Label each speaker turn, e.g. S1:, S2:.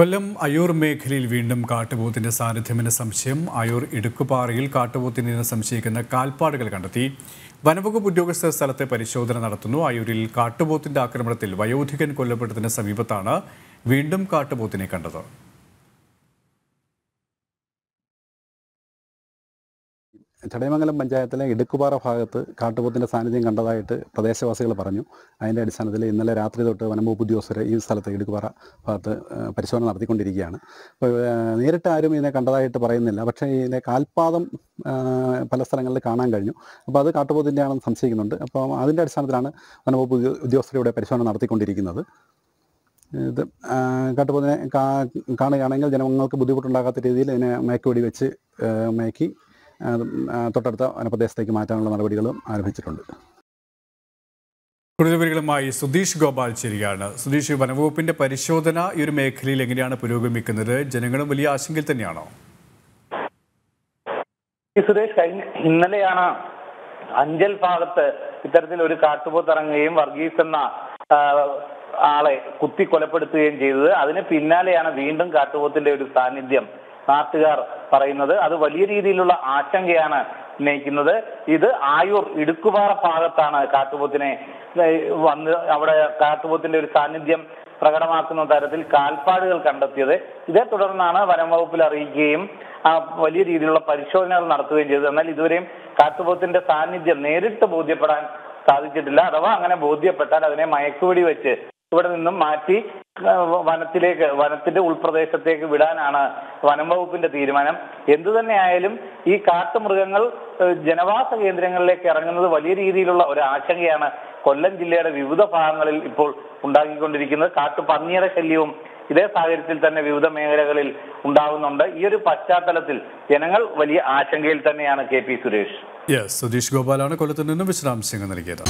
S1: കൊല്ലം അയൂർ മേഖലയിൽ വീണ്ടും കാട്ടുപോത്തിന്റെ സാന്നിധ്യമെന്ന സംശയം അയൂർ ഇടുക്കുപാറയിൽ കാട്ടുപോത്തിനെ സംശയിക്കുന്ന കാൽപ്പാടുകൾ കണ്ടെത്തി. വനവകുപ്പ് ഉദ്യോഗസ്ഥർ സ്ഥലത്തെ പരിശോധന നടത്തുന്നു. അയൂരിൽ കാട്ടുപോത്തിന്റെ ആക്രമണത്തിൽ വയോധികൻ കൊല്ലപ്പെട്ടതിന് സമീപത്താണ് വീണ്ടും കാട്ടുപോത്തിനെ കണ്ടത്.
S2: ചടയമംഗലം പഞ്ചായത്തിലെ ഇടുക്കുപാറ ഭാഗത്ത് കാട്ടുപോത്തിന്റെ സാന്നിധ്യം കണ്ടതായിട്ട് പ്രദേശവാസികൾ പറഞ്ഞു. അതിന്റെ അടിസ്ഥാനത്തിൽ ഇന്നലെ രാത്രി തൊട്ട് വനംവകുപ്പ് ഉദ്യോഗസ്ഥർ ഈ സ്ഥലത്ത് ഇടുക്കുപാറ ഭാഗത്ത് പരിശോധന നടത്തിക്കൊണ്ടിരിക്കുകയാണ്. അപ്പോൾ നേരിട്ട് ആരും ഇതിനെ കണ്ടതായിട്ട് പറയുന്നില്ല. പക്ഷേ ഇതിന്റെ കാൽപാദം പല സ്ഥലങ്ങളിൽ കാണാൻ കഴിഞ്ഞു. അപ്പോൾ അത് കാട്ടുപോത്തിന്റെ ആണെന്ന് സംശയിക്കുന്നുണ്ട്. അപ്പോൾ അതിന്റെ അടിസ്ഥാനത്തിലാണ് വനംവകുപ്പ് ഉദ്യോ- ഉദ്യോഗസ്ഥർ ഇവിടെ പരിശോധന നടത്തിക്കൊണ്ടിരിക്കുന്നത്. ഇത് കാട്ടുപോത്തിനെ കാണുകയാണെങ്കിൽ ജനങ്ങൾക്ക് ബുദ്ധിമുട്ടുണ്ടാകാത്ത രീതിയിൽ ഇതിനെ മയക്കുവെടി വെച്ച് മയക്കി തൊട്ടടുത്ത വനപ്രദേശത്തേക്ക് മാറ്റാനുള്ള നടപടികളും ആരംഭിച്ചിട്ടുണ്ട്.
S1: കൂടുതൽ വിവരങ്ങളുമായി സുധീഷ് ഗോപാൽ ചേരുകയാണ്. സുധീഷ് വനവകുപ്പിന്റെ പരിശോധന ഈ ഒരു മേഖലയിൽ എങ്ങനെയാണ് പുരോഗമിക്കുന്നത്? ജനങ്ങളും വലിയ ആശങ്കയിൽ തന്നെയാണോ?
S3: ഈ സുരേഷ് കഴിഞ്ഞ ഇന്നലെയാണ് അഞ്ചൽ ഭാഗത്ത് ഇത്തരത്തിൽ ഒരു കാട്ടുപോത്ത് ഇറങ്ങുകയും വർഗീസ് എന്ന ആളെ കുത്തി കൊലപ്പെടുത്തുകയും ചെയ്തത്. അതിന് പിന്നാലെയാണ് വീണ്ടും കാട്ടുപോത്തിന്റെ ഒരു സാന്നിധ്യം നാട്ടുകാർ പറയുന്നത് അത് വലിയ രീതിയിലുള്ള ആശങ്കയാണ് ഉന്നയിക്കുന്നത്. ഇത് ആയൂർ ഇടുക്കുപാറ ഭാഗത്താണ് കാട്ടുപോത്തിനെ വന്ന് അവിടെ കാട്ടുപോത്തിന്റെ ഒരു സാന്നിധ്യം പ്രകടമാക്കുന്ന തരത്തിൽ കാൽപ്പാടുകൾ കണ്ടെത്തിയത്. ഇതേ തുടർന്നാണ് വനം വകുപ്പിൽ അറിയിക്കുകയും വലിയ രീതിയിലുള്ള പരിശോധനകൾ നടത്തുകയും ചെയ്തത്. എന്നാൽ ഇതുവരെയും കാട്ടുപോത്തിന്റെ സാന്നിധ്യം നേരിട്ട് ബോധ്യപ്പെടാൻ സാധിച്ചിട്ടില്ല. അഥവാ അങ്ങനെ ബോധ്യപ്പെട്ടാൽ അതിനെ മയക്കുവെടി വെച്ച് ഇവിടെ നിന്നും മാറ്റി വനത്തിലേക്ക് വനത്തിന്റെ ഉൾപ്രദേശത്തേക്ക് വിടാനാണ് വനം വകുപ്പിന്റെ തീരുമാനം. എന്തു തന്നെയായാലും ഈ കാട്ടുമൃഗങ്ങൾ ജനവാസ കേന്ദ്രങ്ങളിലേക്ക് ഇറങ്ങുന്നത് വലിയ രീതിയിലുള്ള ഒരു ആശങ്കയാണ് കൊല്ലം ജില്ലയുടെ വിവിധ ഭാഗങ്ങളിൽ ഇപ്പോൾ ഉണ്ടാക്കിക്കൊണ്ടിരിക്കുന്നത്. കാട്ടുപന്നിയുടെ ശല്യവും ഇതേ സാഹചര്യത്തിൽ തന്നെ വിവിധ മേഖലകളിൽ ഉണ്ടാകുന്നുണ്ട് ഈ ഒരു പശ്ചാത്തലത്തിൽ ജനങ്ങൾ വലിയ ആശങ്കയിൽ തന്നെയാണ് കെ പി സുരേഷ്.
S1: യെസ് ഗോപാലാണ് കൊല്ലത്ത് നിന്നും വിശദാംശങ്ങൾ നൽകിയത്.